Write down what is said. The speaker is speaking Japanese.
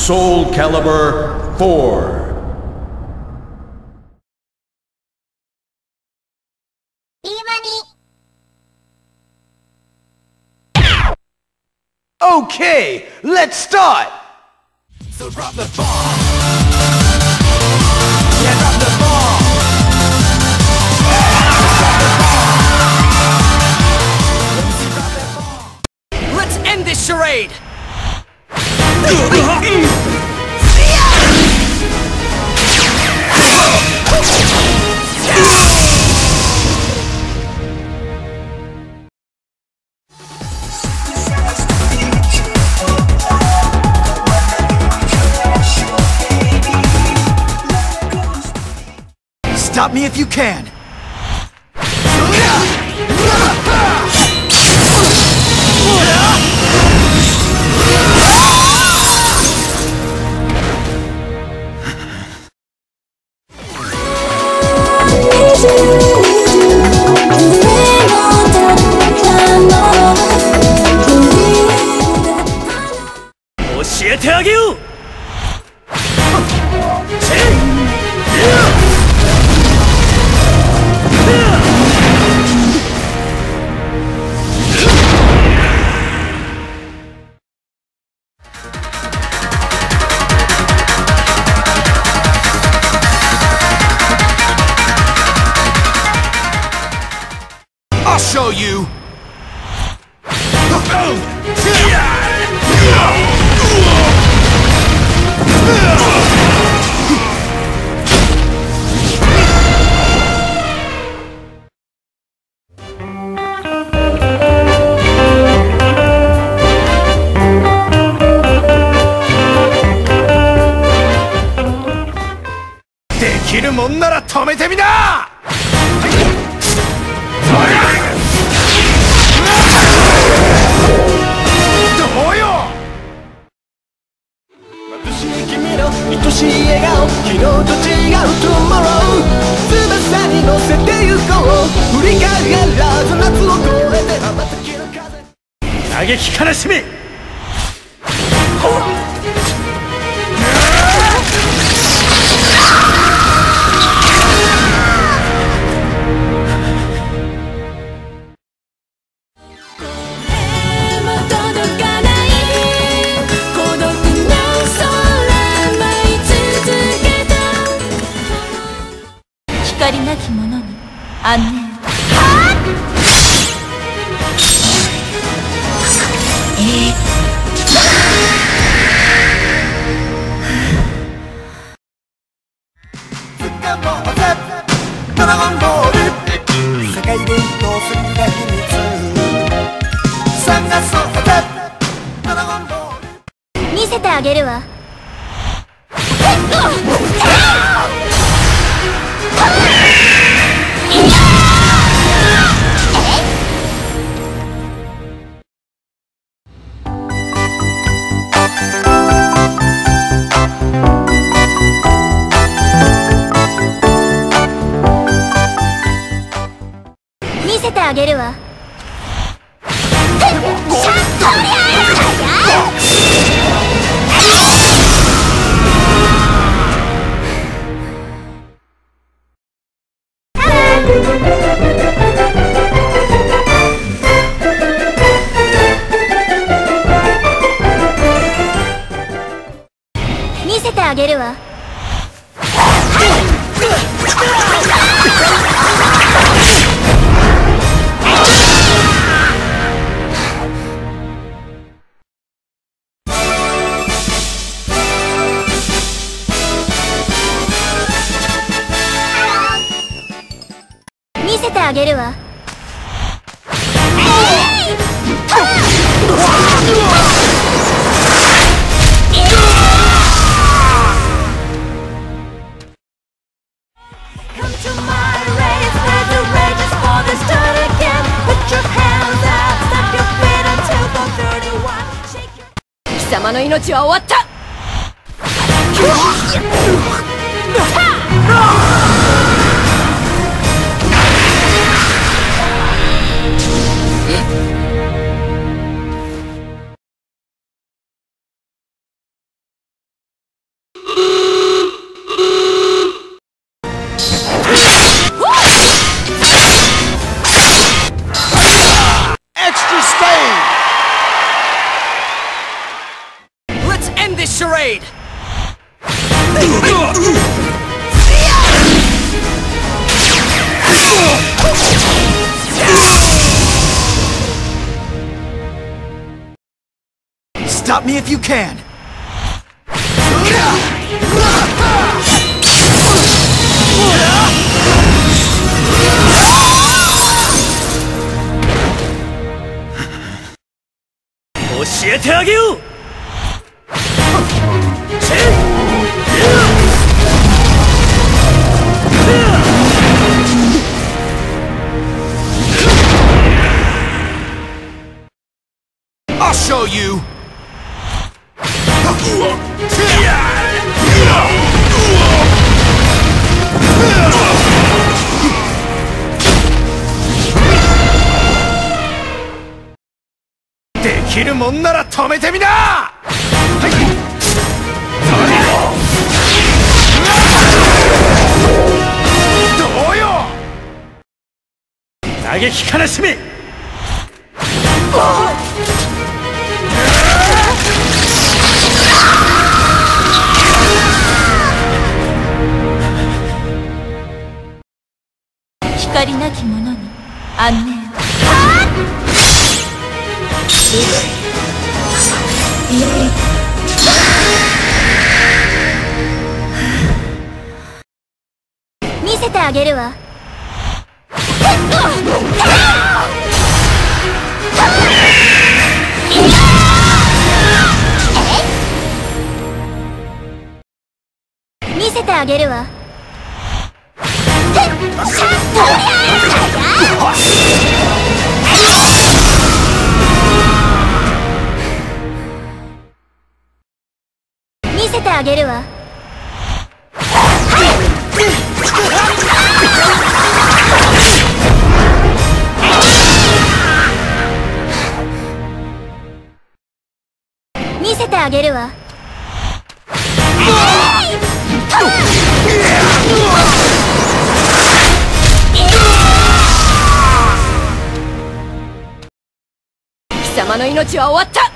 Soul Calibur 4. Okay, let's start! So drop the bomb. Yeah, drop the bomb. Let's end this charade! Stop me if you can! Show you! できるもんなら止めてみな！どうよ！眩しい君の愛しい笑顔昨日と違う Tomorrow 翼に乗せて行こう。振り返らず夏を越えて羽ばたきの風。嘆き悲しみた光なき者に案内掴もうぜドラゴンボー。ル世界でどうするが秘密探そうぜドラゴンボー。ル見せてあげるわげるわ。見せてあげるわ。見せあげるわ。貴様の命は終わった。Stop me if you can! Oshiete ageu! できるもんなら止めてみな！どうよ！嘆き悲しみ光なき者に安寧。見せてあげるわ。見せてあげるわ。見せてあげるわ。見せてあげるわ。貴様の命は終わった。